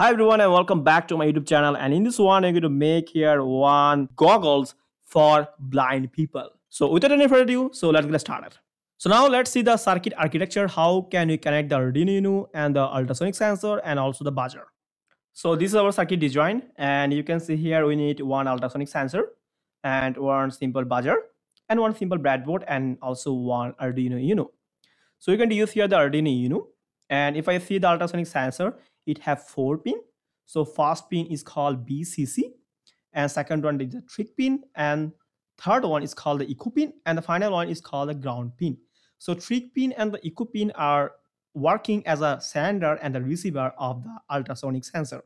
Hi everyone and welcome back to my YouTube channel and in this one I'm going to make here one goggles for blind people. So without any further ado, so let's get started. So now let's see the circuit architecture. How can we connect the Arduino Uno and the ultrasonic sensor and also the buzzer. So this is our circuit design and you can see here we need one ultrasonic sensor and one simple buzzer and one simple breadboard and also one Arduino Uno. So going to use here the Arduino Uno and if I see the ultrasonic sensor, it have four pin. So first pin is called VCC and second one is the trig pin and third one is called the echo pin and the final one is called the ground pin. So trig pin and the echo pin are working as a sender and the receiver of the ultrasonic sensor.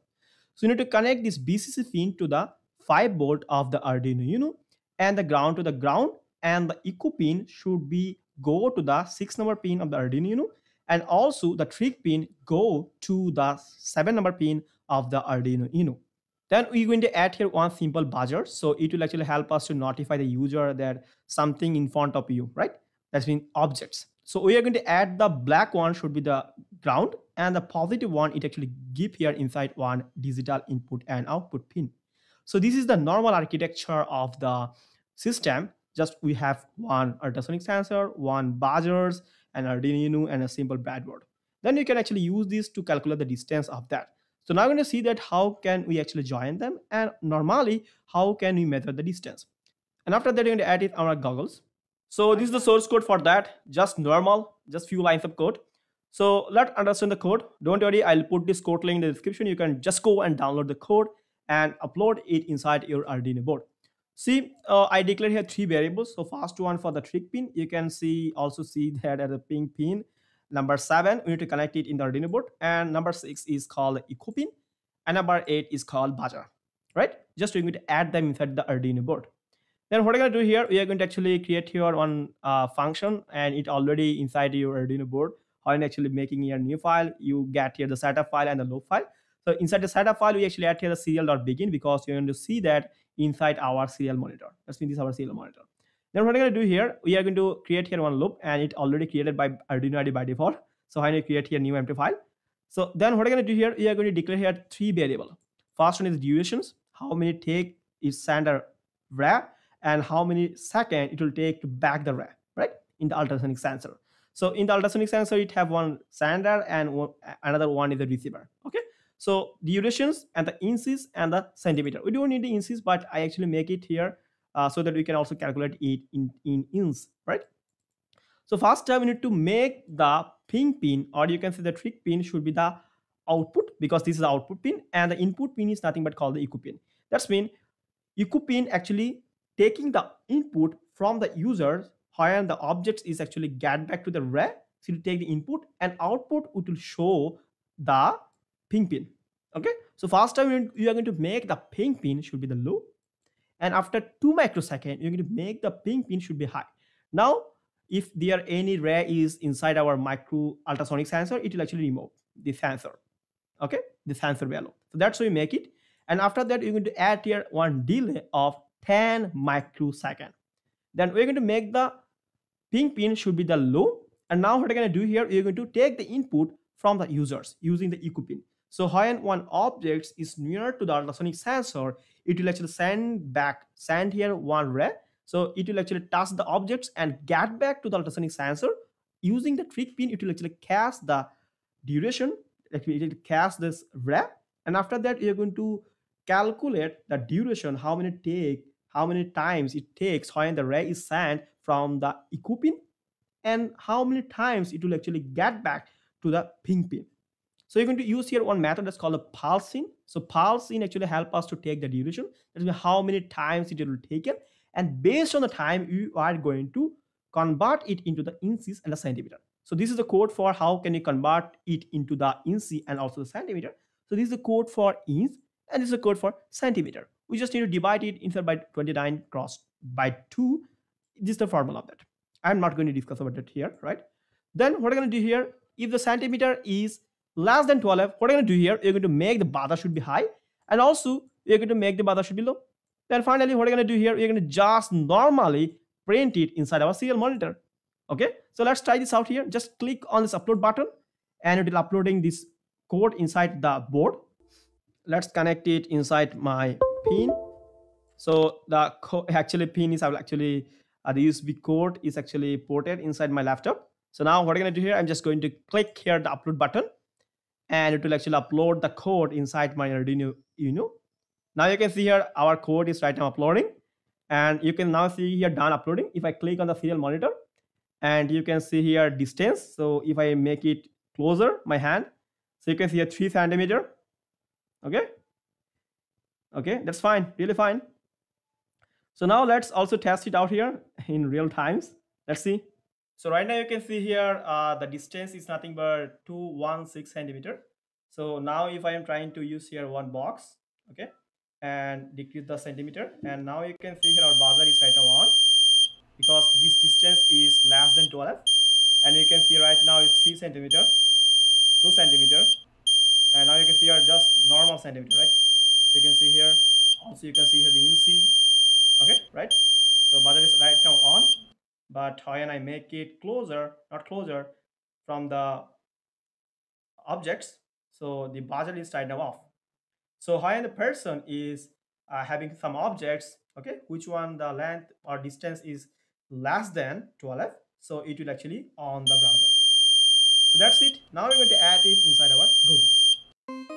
So you need to connect this VCC pin to the 5 volt of the Arduino Uno and the ground to the ground and the echo pin should be go to the 6 number pin of the Arduino Uno and also the trig pin go to the 7 number pin of the Arduino Uno. Then we're going to add here one simple buzzer. So it will actually help us to notify the user that something in front of you, right? That's mean objects. So we are going to add the black one should be the ground and the positive one it actually give here inside one digital input and output pin. So this is the normal architecture of the system. Just we have one ultrasonic sensor, one buzzers, an Arduino and a simple breadboard. Then you can actually use this to calculate the distance of that. So now I'm going to see that how can we actually join them and normally how can we measure the distance. And after that, you're going to add it on our goggles. So this is the source code for that, just normal, just few lines of code. So let's understand the code. Don't worry, I'll put this code link in the description. You can just go and download the code and upload it inside your Arduino board. See, uh, I declare here three variables. So first one for the trig pin, you can see also see that as a ping pin. Number seven, we need to connect it in the Arduino board. And number six is called echo pin. And number eight is called buzzer, right? Just we're going to add them inside the Arduino board. Then what I'm going to do here, we are going to actually create here one uh, function and it already inside your Arduino board. How in actually making a new file, you get here the setup file and the load file. So inside the setup file, we actually add here the serial.begin because you're going to see that inside our serial monitor. That's mean this is our serial monitor. Then what I'm going to do here, we are going to create here one loop and it already created by Arduino IDE by default. So I'm going to create here new empty file. So then what I'm going to do here, we are going to declare here three variable. First one is durations, how many take is send a and how many second it will take to back the ray, right? In the ultrasonic sensor. So in the ultrasonic sensor, it have one sender and another one is the receiver. Okay. So durations and the inches and the centimeter. We don't need the inches, but I actually make it here uh, so that we can also calculate it in, in inches, right? So first we need to make the ping pin or you can say the trig pin should be the output because this is the output pin and the input pin is nothing but called the echo pin. That's mean echo pin actually taking the input from the user where the objects is actually get back to the ray. So you take the input and output it will show the ping pin okay? So first time you are going to make the ping pin should be the low and after 2 microsecond you're going to make the ping pin should be high. Now if there are any ray is inside our micro ultrasonic sensor it will actually remove the sensor okay? The sensor value. So that's how you make it. And after that you're going to add here one delay of 10 microsecond. Then we're going to make the ping pin should be the low. And now what we're going to do here you're going to take the input from the users using the echo pin so when one object is near to the ultrasonic sensor, it will actually send back, send here one ray. So it will actually touch the objects and get back to the ultrasonic sensor. Using the trig pin, it will actually cast the duration, it will cast this ray. And after that, you're going to calculate the duration, how many take, how many times it takes when the ray is sent from the echo pin and how many times it will actually get back to the ping pin. So you're going to use here one method that's called a pulse in. So pulse in actually help us to take the duration. That is how many times it will take it. And based on the time, you are going to convert it into the inches and the centimeter. So this is the code for how can you convert it into the inch and also the centimeter. So this is the code for inch and this is the code for centimeter. We just need to divide it inside by 29 cross by 2. This is the formula of that. I'm not going to discuss about that here, right? Then what I'm going to do here, if the centimeter is less than 12 what are you going to do here? You're going to make the buzzer should be high and also you're going to make the buzzer should be low. Then finally what are you going to do here? You're going to just normally print it inside our serial monitor. Okay? So let's try this out here. Just click on this upload button and it will uploading this code inside the board. Let's connect it inside my pin. So the actually pin is actually uh, the usb code is actually ported inside my laptop. So now what i'm going to do here? I'm just going to click here the upload button and it will actually upload the code inside my arduino uno now you can see here our code is right now uploading and you can now see here done uploading. If i click on the serial monitor and you can see here distance. So if i make it closer my hand so you can see a three centimeter. Okay? Okay that's fine really fine. So now let's also test it out here in real times. Let's see so right now you can see here uh, the distance is nothing but 216 centimeter. So now if i am trying to use here one box okay and decrease the centimeter and now you can see here our buzzer is right now on because this distance is less than 12 and you can see right now is 3 centimeter 2 centimeter and now you can see here just normal centimeter right? You can see here also you can see here the UC okay right? So buzzer is right now on but when I make it closer not closer from the objects? So the buzzer is right now off. So when the person is uh, having some objects okay which one the length or distance is less than 12 so it will actually on the browser. So that's it. Now we're going to add it inside our googles